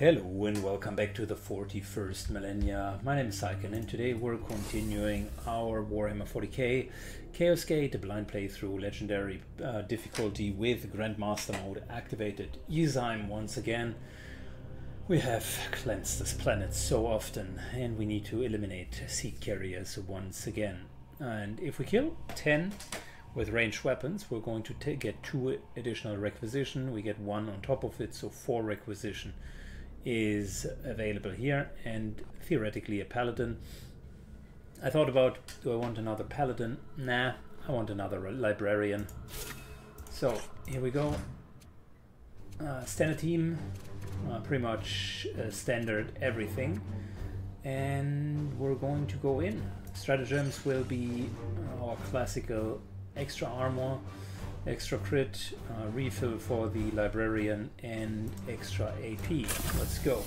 Hello and welcome back to the 41st Millennia. My name is Syken and today we're continuing our Warhammer 40k Chaos Gate, a blind playthrough, legendary uh, difficulty with Grandmaster mode activated. Yzaim once again. We have cleansed this planet so often and we need to eliminate seed carriers once again. And if we kill 10 with ranged weapons, we're going to get two additional requisition. We get one on top of it, so four requisition is available here and theoretically a paladin. I thought about do I want another paladin? Nah, I want another librarian. So here we go. Uh, standard team, uh, pretty much uh, standard everything. And we're going to go in. Stratagems will be our classical extra armor extra crit, uh, refill for the librarian, and extra AP. Let's go.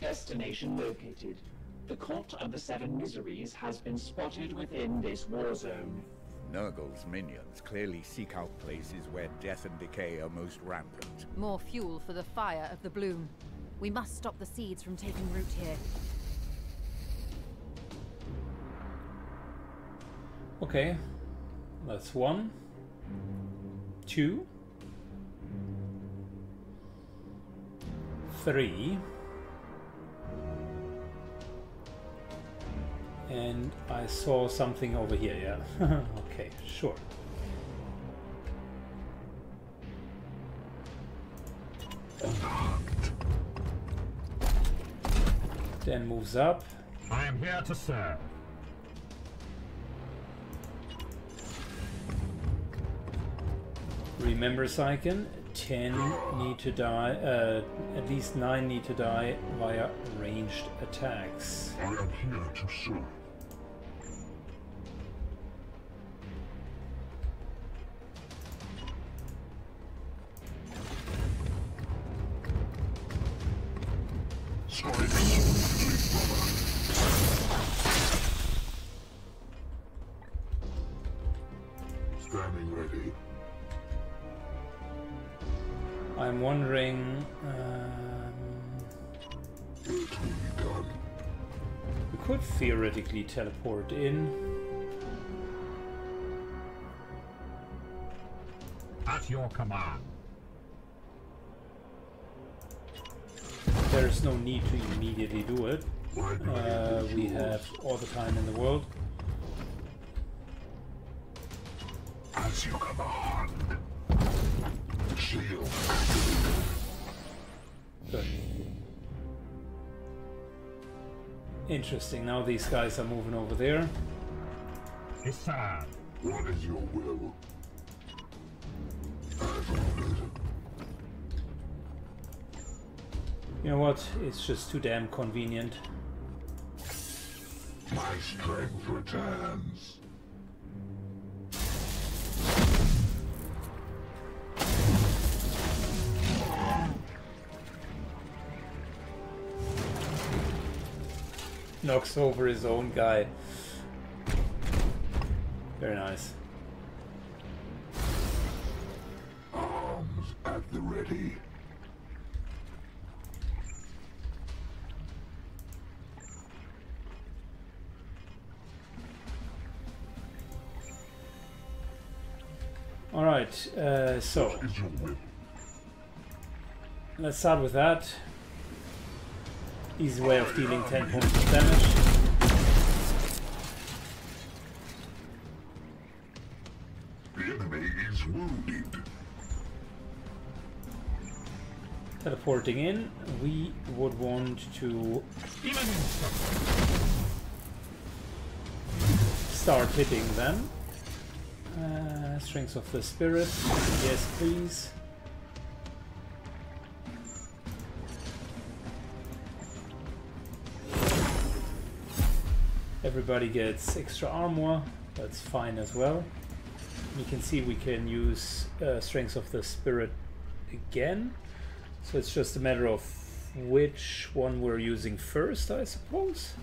Destination located. The Court of the Seven Miseries has been spotted within this war zone. Nurgle's minions clearly seek out places where death and decay are most rampant. More fuel for the fire of the bloom. We must stop the seeds from taking root here. Okay, that's one, two, three. And I saw something over here, yeah. okay, sure. Then moves up. I am here to serve. Remember, Syken, 10 need to die, uh, at least 9 need to die via ranged attacks. I am here to serve. I'm wondering... Um, It will be done. we could theoretically teleport in. At your command. There's no need to immediately do it. Uh, we have all the time in the world. As you command. Interesting, now these guys are moving over there. Isad. What is your will? You know what? It's just too damn convenient. My strength returns. Knocks over his own guy. Very nice. Arms at the ready. Alright, uh, so Is your will. let's start with that. Easy way of dealing 10 points of damage. The enemy is wounded. Teleporting in, we would want to start hitting them. Uh, strengths of the spirit, yes please. Everybody gets extra armor, that's fine as well. You can see we can use uh, strengths of the spirit again. So it's just a matter of which one we're using first, I suppose.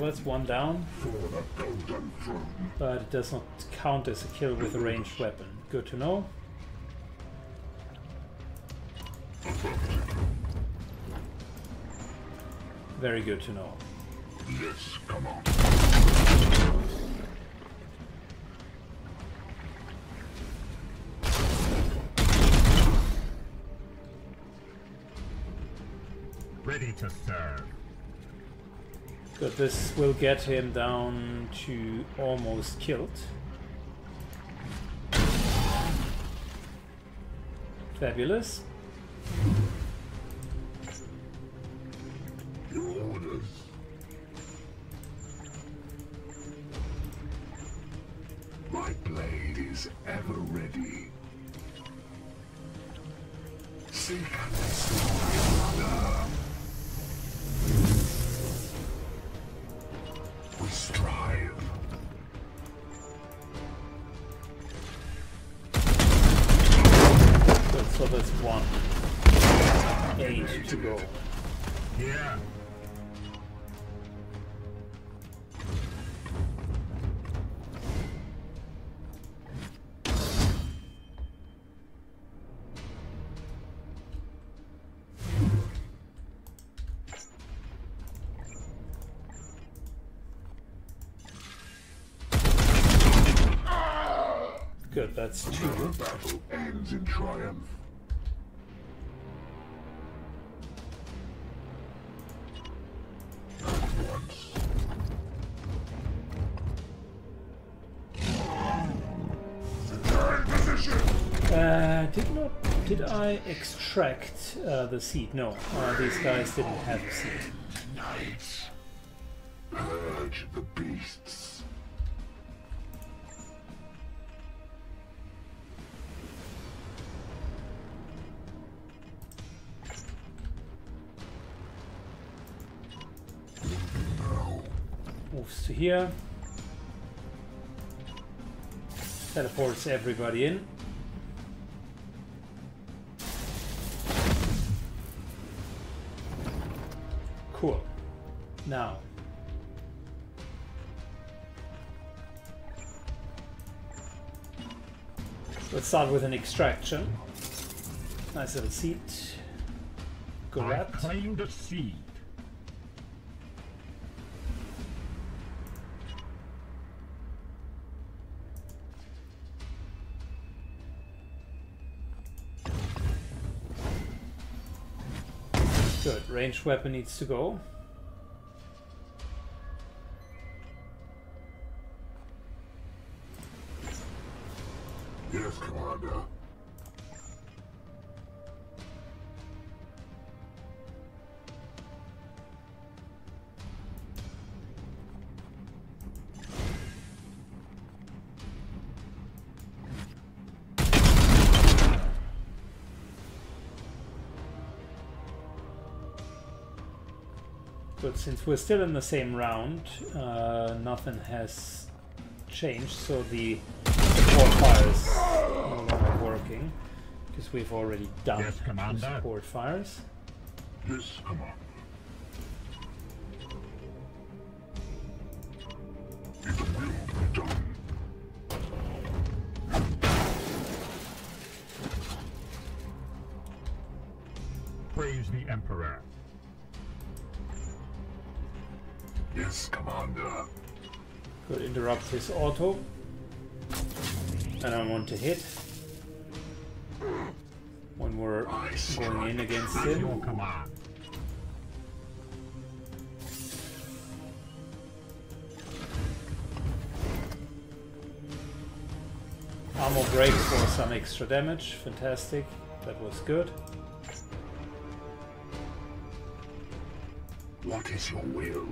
So that's one down, but it does not count as a kill with a ranged weapon. Good to know. Very good to know. Yes, come on. Ready to serve. Good, this will get him down to almost killed. Fabulous. That's two. The battle ends in triumph. Uh, did not did I extract uh, the seed? No, uh, these guys didn't have a seed. Knights. Purge the beasts. Here. Teleports everybody in. Cool. Now. Let's start with an extraction. Nice little seed. I Grab. claimed a seed. Good. Ranged weapon needs to go. Since we're still in the same round, uh, nothing has changed, so the support fire is no longer working because we've already done Yes, the support fires. Yes, Commander. His auto. And I want to hit when we're going in against Your him. command. Armor break for some extra damage. Fantastic. That was good. What is your will?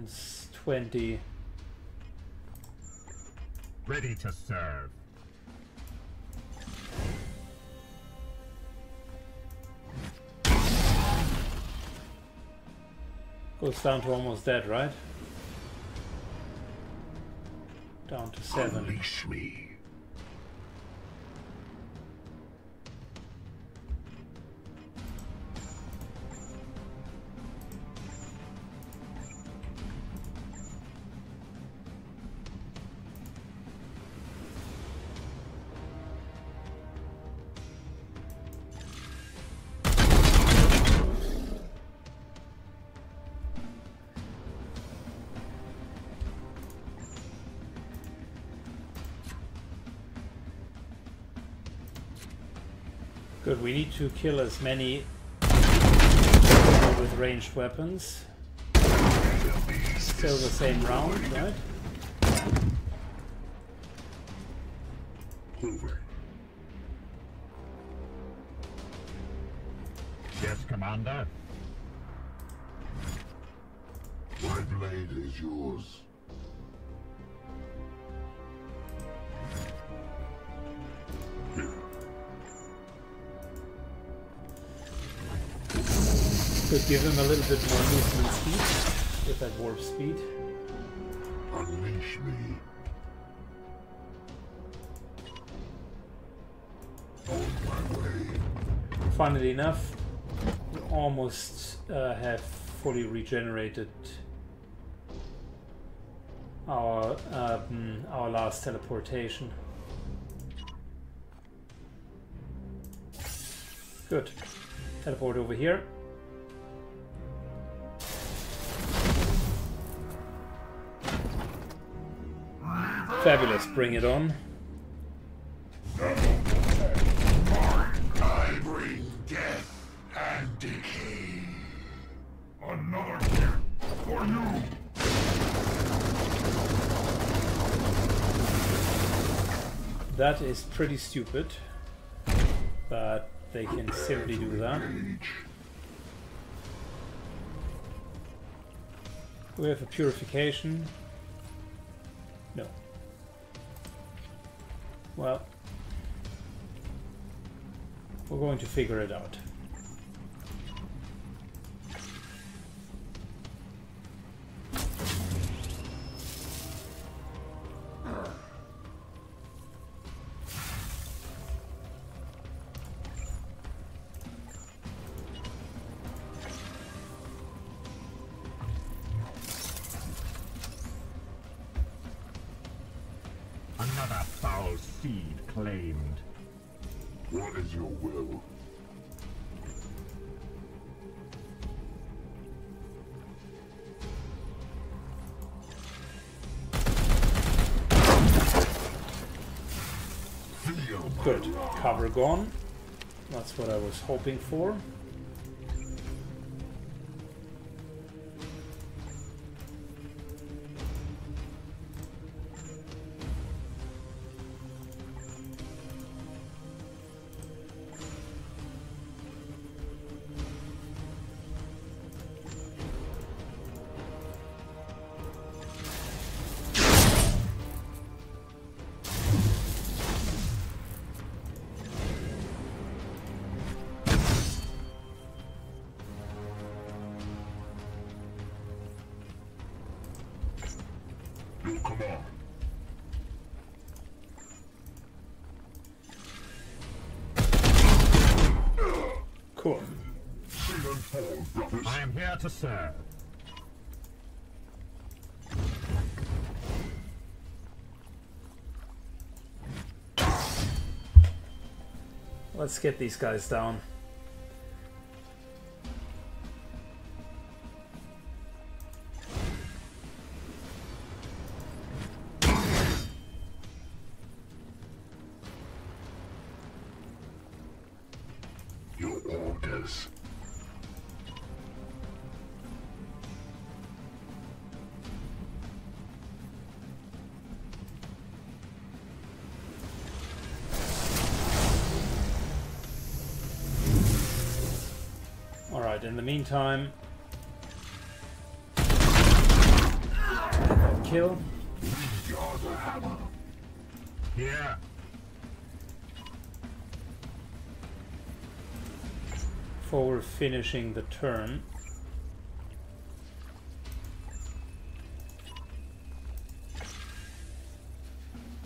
Hit 20. Ready to serve. Goes down to almost dead, right? Down to 7. Unleash me. Good, we need to kill as many with ranged weapons. Still the same round, right? Give him a little bit more movement speed with that warp speed. Unleash me. On my way. Funnily enough, we almost uh, have fully regenerated our um, our last teleportation. Good. Teleport over here. Fabulous, bring it on. I bring death and decay. Another gift for you. That is pretty stupid, but they can simply do that. We have a purification. Well, we're going to figure it out. Foul seed claimed. What is your will? Good. Cover gone. That's what I was hoping for. Command. Cool. Seal and fall, brothers. I am here to serve. Let's get these guys down. In kill. Here. For finishing the turn.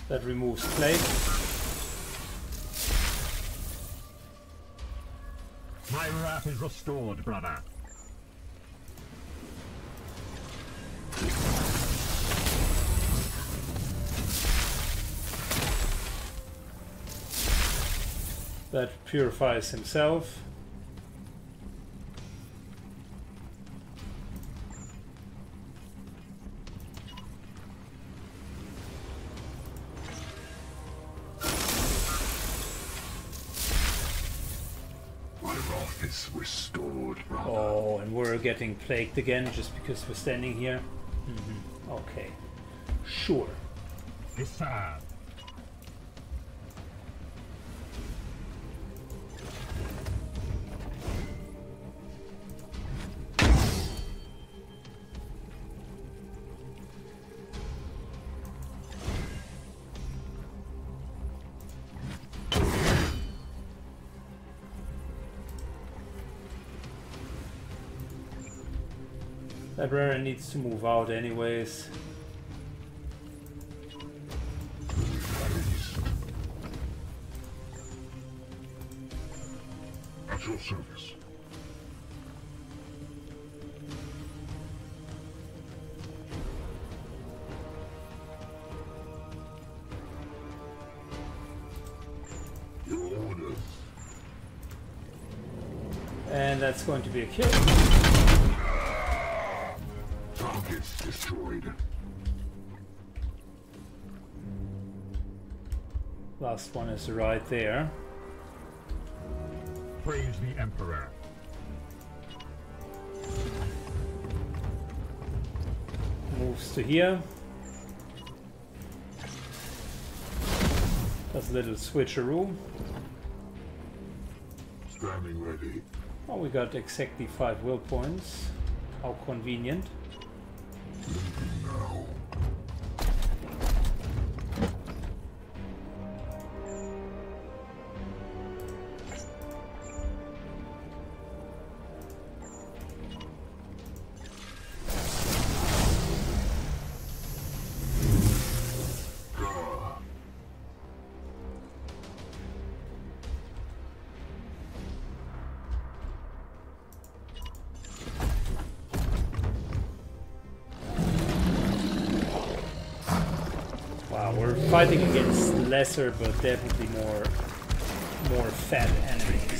That removes plague. My wrath is restored, brother. That purifies himself. My wrath is restored. Oh, and we're getting plagued again just because we're standing here. Hmm Okay. Sure. Yes, sir. Librarian needs to move out anyways. At your service. Your orders. And that's going to be a kill. Last one is right there. Praise the Emperor. Moves to here. Does a little switcheroo. Standing ready. Oh, we got exactly five will points. How convenient. Fighting against lesser but definitely more more fat enemies.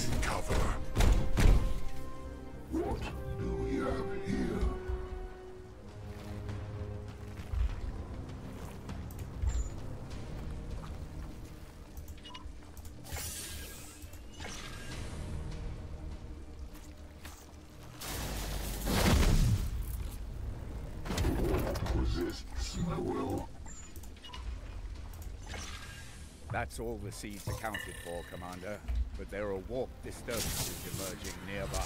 That's all the seeds accounted for, Commander. But there are warp disturbances emerging nearby.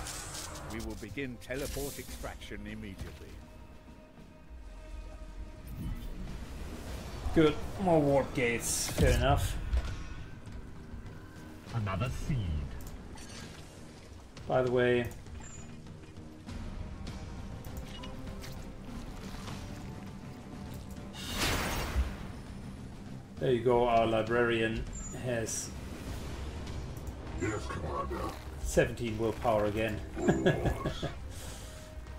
We will begin teleport extraction immediately. Good. More warp gates. Fair enough. Another seed. By the way, there you go. Our librarian has Yes, Commander. 17 willpower again.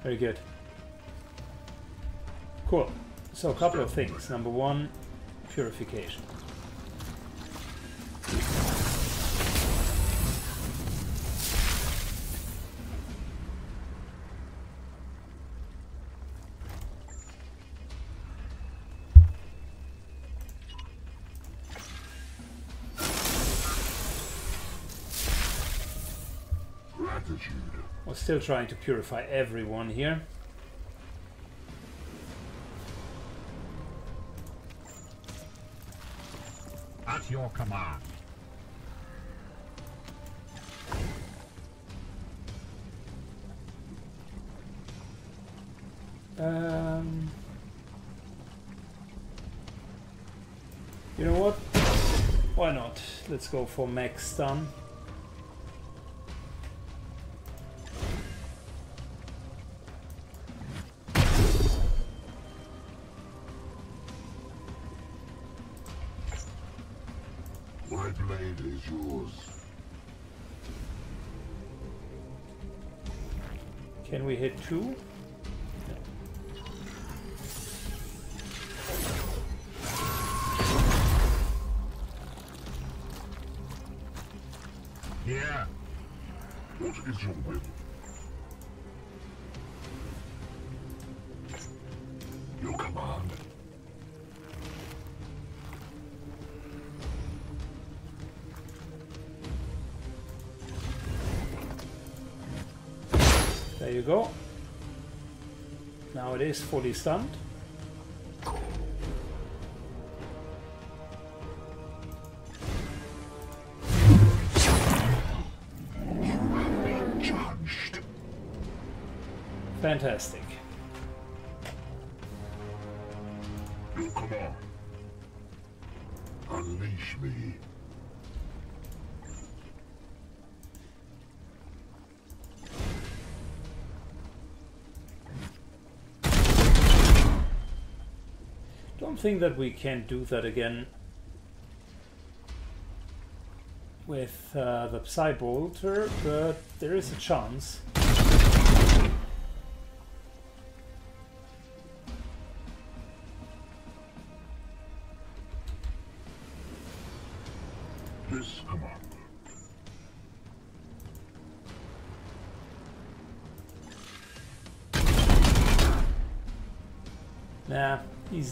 Very good. Cool. So a couple of things. Number one, purification. still trying to purify everyone here. At your command. Um, you know what? Why not? Let's go for max stun. Is fully stunned. Fantastic. Your command. Unleash me. Think that we can do that again with uh, the Psy Bolter, but there is a chance.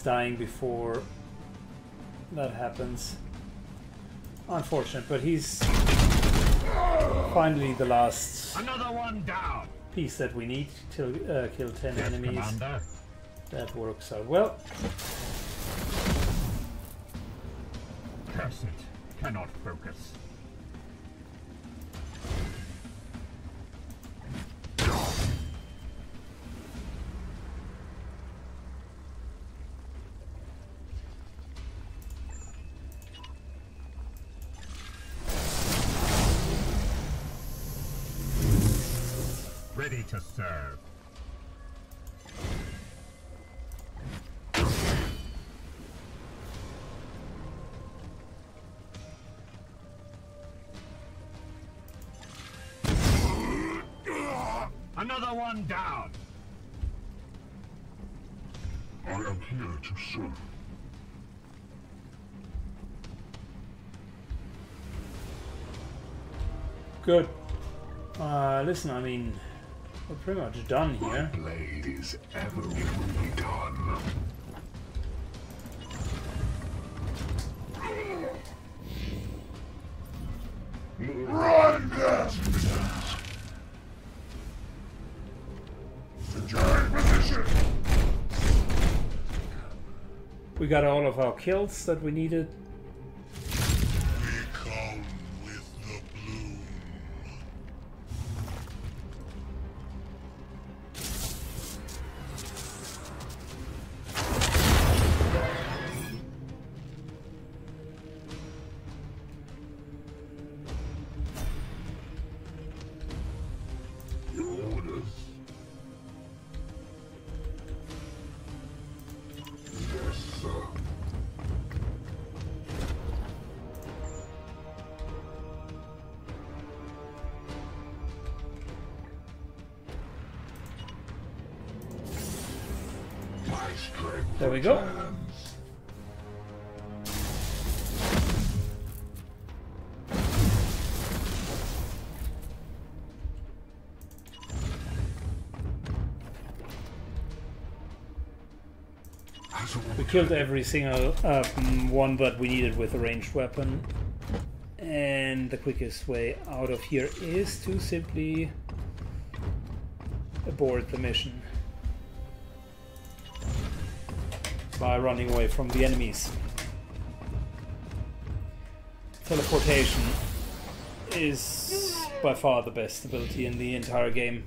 Dying before that happens. Unfortunate, but he's finally the last Another one down. piece that we need to uh, kill 10 Yes, enemies. Commander. That works out well. Curse it. Cannot focus. Ready to serve. Another one down. I am here to serve. Good. Uh, listen, I mean, we're pretty much done here. Blade is ever fully done. Run, bastards! Securing position! We got all of our kills that we needed. There we go. We killed every single uh, mm, one that we needed with a ranged weapon. And the quickest way out of here is to simply abort the mission by running away from the enemies. Teleportation is by far the best ability in the entire game.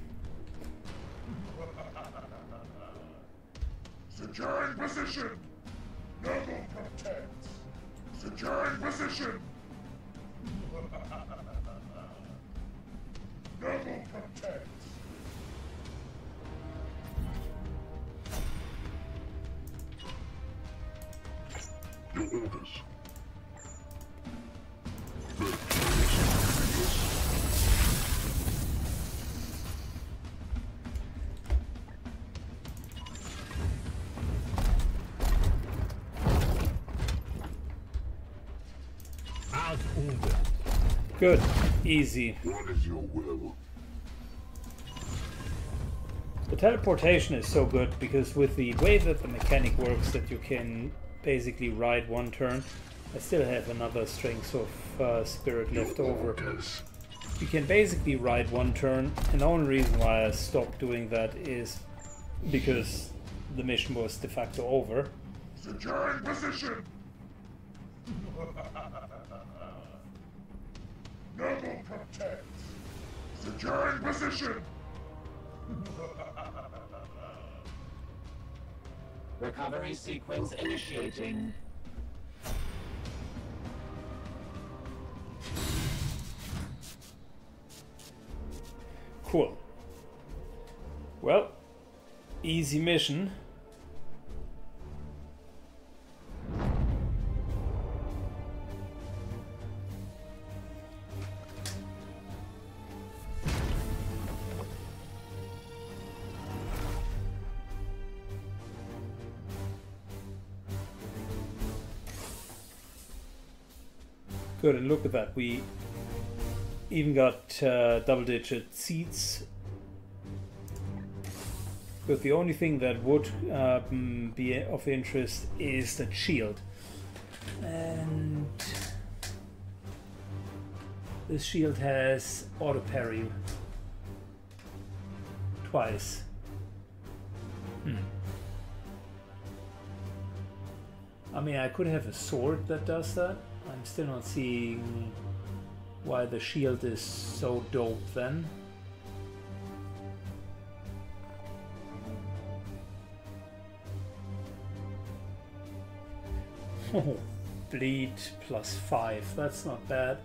Securing position. Noble protects. Securing position. Good. Easy. What is your will? The teleportation is so good because with the way that the mechanic works that you can basically ride one turn, I still have another strength of uh, spirit left over. Orders. You can basically ride one turn, and the only reason why I stopped doing that is because the mission was de facto over. Securing position. Never protect. Securing position. Recovery sequence initiating. Cool. Well, easy mission. Good, and look at that. We even got uh, double digit seeds. But the only thing that would um, be of interest is the shield. And this shield has auto parry twice. Hmm. I mean, I could have a sword that does that. I'm still not seeing why the shield is so dope then. Oh, bleed plus five, that's not bad.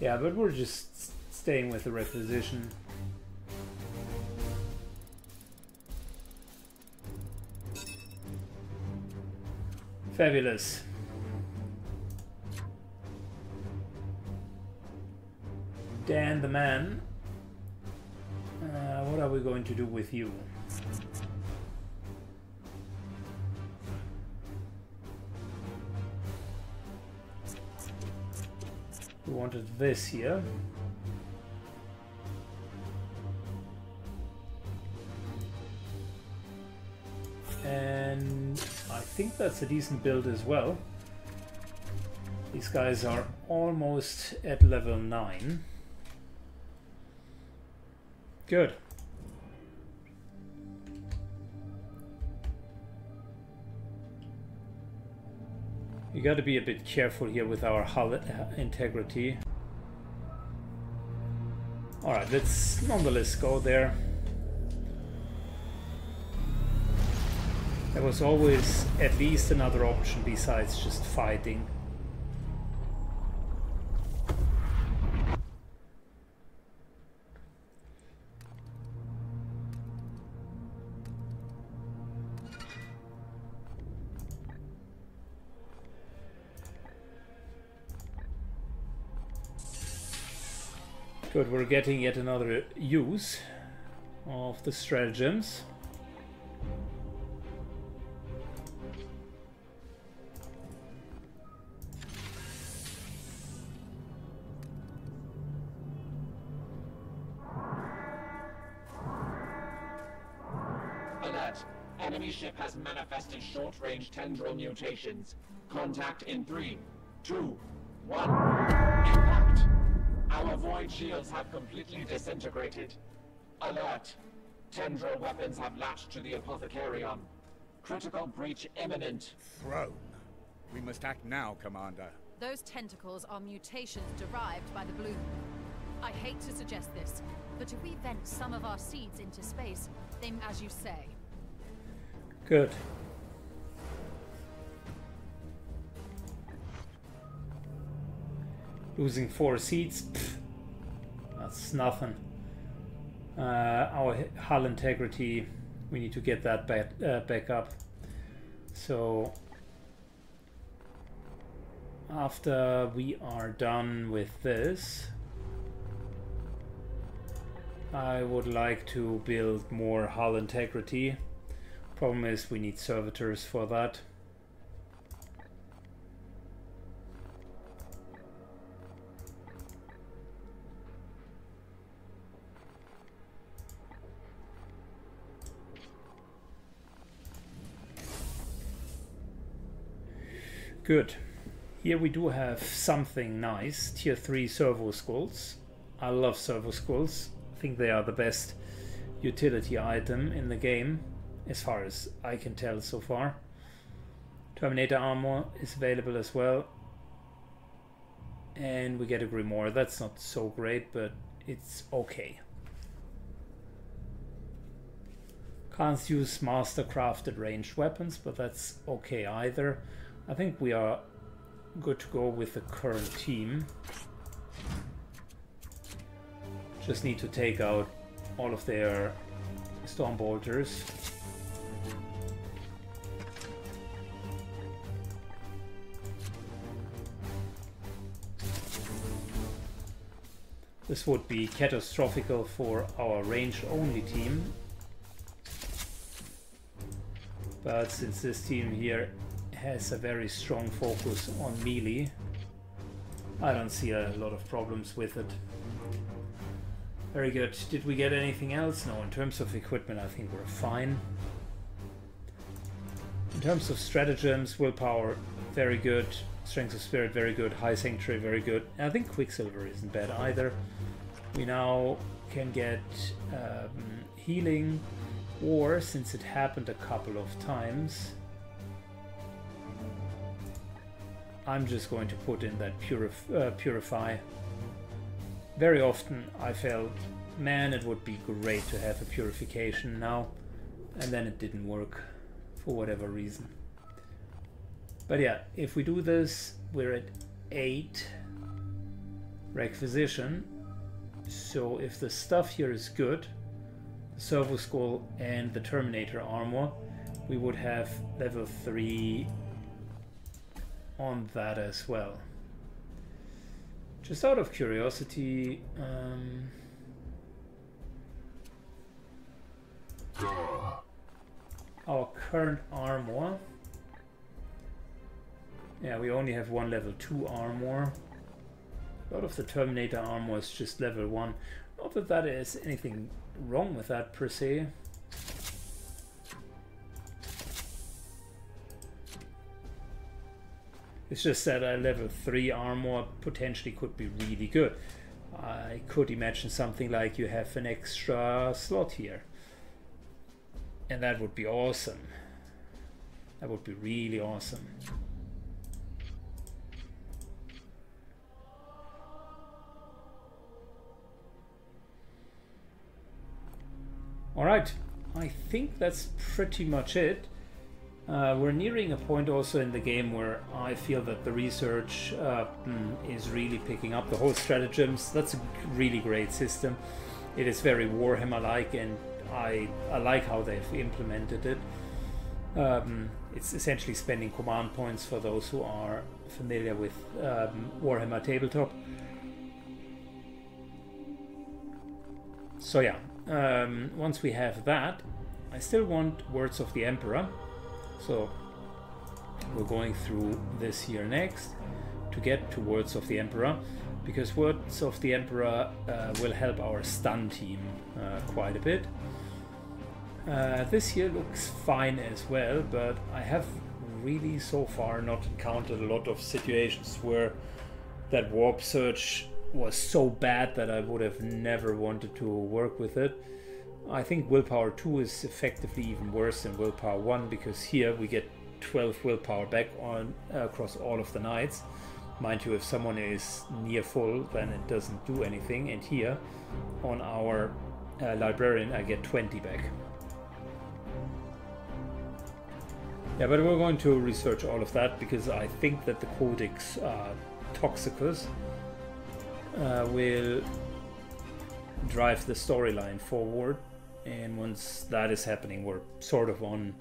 Yeah, but we're just staying with the requisition. Fabulous. Dan the man. Uh, what are we going to do with you? We wanted this here. That's a decent build as well. These guys are almost at level 9. Good. You got to be a bit careful here with our hull uh, integrity. Alright, let's nonetheless go there. There was always at least another option besides just fighting. Good, we're getting yet another use of the stratagems. Short-range tendril mutations. Contact in three, two, one. Impact. Our void shields have completely disintegrated. Alert. Tendril weapons have latched to the Apothecarion. Critical breach imminent. Throne. We must act now, Commander. Those tentacles are mutations derived by the bloom. I hate to suggest this, but if we vent some of our seeds into space, they, as you say, Good. Losing four seeds, pff, that's nothing. Uh, our hull integrity, we need to get that back, uh, back up. So after we are done with this, I would like to build more hull integrity. Problem is we need servitors for that. Good. Here we do have something nice. Tier 3 servo skulls. I love servo skulls. I think they are the best utility item in the game, as far as I can tell so far. Terminator armor is available as well. And we get a Grimoire. That's not so great, but it's okay. Can't use master crafted ranged weapons, but that's okay either. I think we are good to go with the current team. Just need to take out all of their storm bolters. This would be catastrophical for our range only team. But since this team here has a very strong focus on melee, I don't see a lot of problems with it. Very good. Did we get anything else? No, in terms of equipment I think we're fine. In terms of stratagems, willpower, very good. Strength of spirit, very good. High sanctuary, very good. I think Quicksilver isn't bad either. We now can get um, healing, or since it happened a couple of times, I'm just going to put in that purif uh, purify. Very often I felt, man, it would be great to have a purification now, and then it didn't work for whatever reason. But yeah, if we do this, we're at 8 requisition. So if the stuff here is good, the servo skull and the terminator armor, we would have level 3 on that as well. Just out of curiosity, um, our current armor. Yeah, we only have one level 2 armor. A lot of the Terminator armor is just level 1. Not that that is anything wrong with that per se. It's just that a level 3 armor potentially could be really good. I could imagine something like you have an extra slot here. And that would be awesome. That would be really awesome. Alright, I think that's pretty much it. Uh, we're nearing a point also in the game where I feel that the research uh, mm, is really picking up. The whole stratagems, that's a really great system. It is very Warhammer-like and I, I like how they've implemented it. Um, it's essentially spending command points for those who are familiar with um, Warhammer Tabletop. So yeah, um, once we have that, I still want Words of the Emperor. So we're going through this here next to get to Words of the Emperor because Words of the Emperor uh, will help our stun team uh, quite a bit. Uh, this here looks fine as well, but I have really so far not encountered a lot of situations where that warp surge was so bad that I would have never wanted to work with it. I think willpower 2 is effectively even worse than willpower 1 because here we get 12 willpower back on uh, across all of the knights. Mind you, if someone is near full, then it doesn't do anything. And here, on our uh, librarian, I get 20 back. Yeah, but we're going to research all of that because I think that the Codex uh, Toxicus uh, will drive the storyline forward. And once that is happening, we're sort of on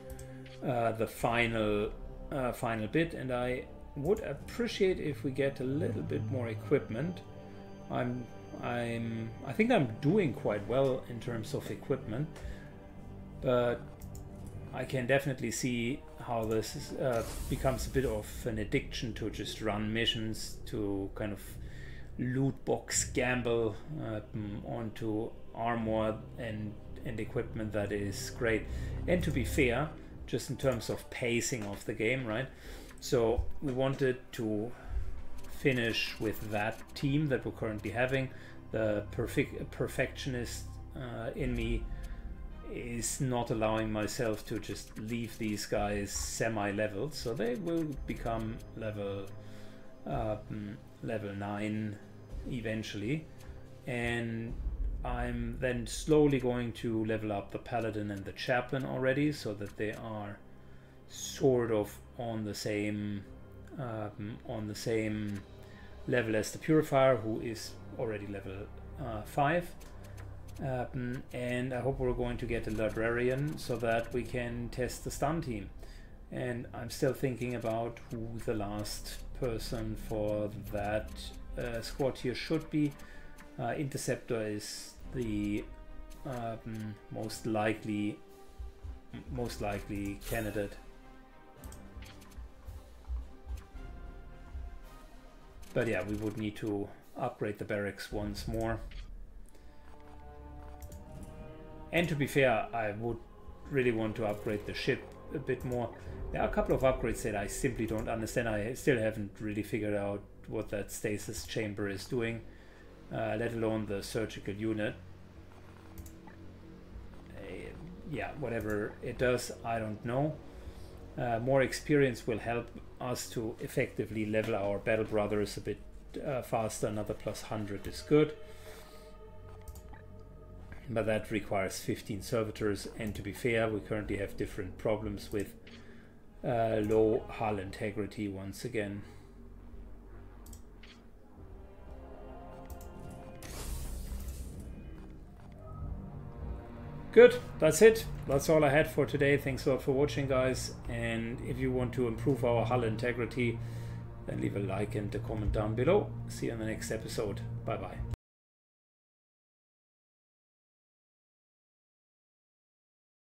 uh, the final uh, final bit. And I would appreciate if we get a little bit more equipment. I'm I'm I think I'm doing quite well in terms of equipment, but I can definitely see how this is, uh, becomes a bit of an addiction to just run missions to kind of loot box gamble uh, onto armor and and equipment that is great. And to be fair, just in terms of pacing of the game, right? So we wanted to finish with that team that we're currently having. The perfect perfectionist uh, in me is not allowing myself to just leave these guys semi-leveled, so they will become level um, level nine eventually, and I'm then slowly going to level up the paladin and the chaplain already, so that they are sort of on the same um, on the same level as the purifier, who is already level uh, five. Um, and I hope we're going to get a librarian so that we can test the stun team. And I'm still thinking about who the last person for that uh, squad here should be. Uh, Interceptor is the um, most likely most likely candidate. But yeah, we would need to upgrade the barracks once more. And to be fair, I would really want to upgrade the ship a bit more. There are a couple of upgrades that I simply don't understand. I still haven't really figured out what that stasis chamber is doing, uh, let alone the surgical unit. Uh, yeah, whatever it does, I don't know. Uh, more experience will help us to effectively level our battle brothers a bit uh, faster. Another plus 100 is good but that requires 15 servitors and to be fair we currently have different problems with uh, low hull integrity once again good. That's it. That's all i had for today. Thanks a lot for watching guys. And if you want to improve our hull integrity then leave a like and a comment down below. See you in the next episode. Bye bye